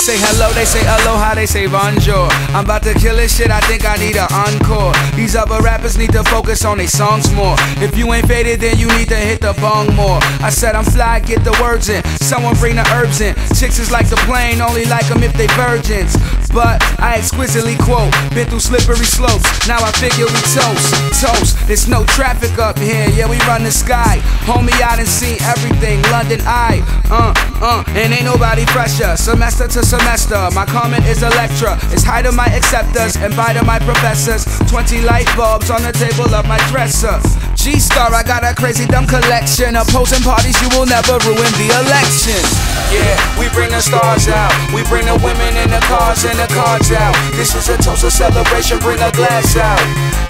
say hello, they say aloha, they say bonjour. I'm about to kill this shit, I think I need an encore. These other rappers need to focus on their songs more. If you ain't faded, then you need to hit the bong more. I said I'm fly, get the words in. Someone bring the herbs in. Chicks is like the plane, only like them if they virgins. But I exquisitely quote, been through slippery slopes. Now I figure we toast, toast. There's no traffic up here, yeah, we run the sky. Homie, I done seen everything, London Eye, uh, uh, and ain't nobody fresher. Semester to semester, my comment is Electra. It's high to my acceptors and bye to my professors. 20 light bulbs on the table of my dresser. G Star, I got a crazy dumb collection. Opposing parties, you will never ruin the election. Yeah, we bring the stars out. We bring the women in the cars and the cards out. This is a toast of celebration, bring a glass out.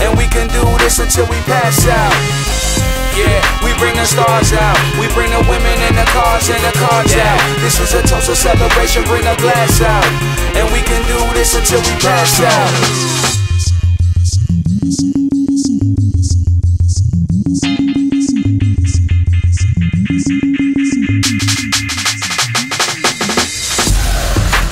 And we can do this until we pass out. Yeah, we bring the stars out. We bring the women in the cars and the cards out. This is a toast of celebration, bring a glass out. And we can do this until we pass out.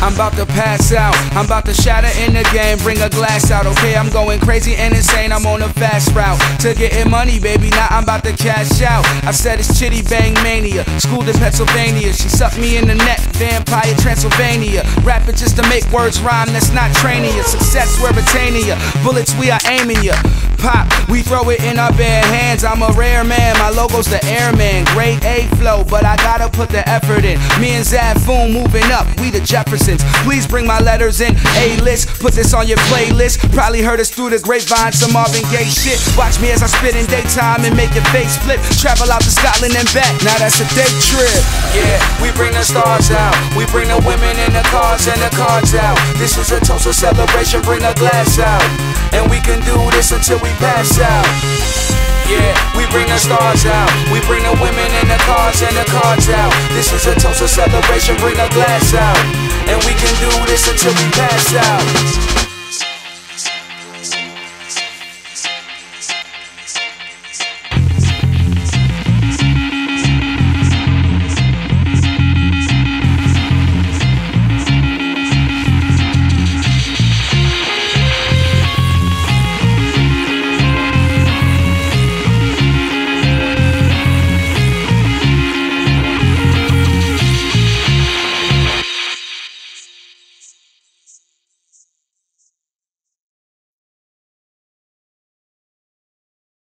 I'm about to pass out. I'm about to shatter in the game, bring a glass out. Okay, I'm going crazy and insane. I'm on a fast route to getting money, baby. Now I'm about to cash out. I said it's Chiddy Bang mania. Schooled in Pennsylvania. She sucked me in the net. Vampire Transylvania. Rapping just to make words rhyme. That's not training you. Success we're retaining you. Bullets we are aiming you. Pop, we throw it in our bare hands. I'm a rare man. My logo's the airman. Great A flow, but I gotta put the effort in. Me and Xaphoon moving up. We the Jeffersons. Please bring my letters in. A list, put this on your playlist. Probably heard us through the grapevine, some Marvin Gaye shit. Watch me as I spit in daytime and make your face flip. Travel out to Scotland and back. Now that's a day trip. Yeah, we bring the stars out. We bring the women in the cars and the cards out. This is a toast of celebration. Bring a glass out. And we can do this until we pass out. Yeah, we bring the stars out. We bring the women in the cars and the cards out. This is a toast of celebration. Bring a glass out. And we can do this until we pass out.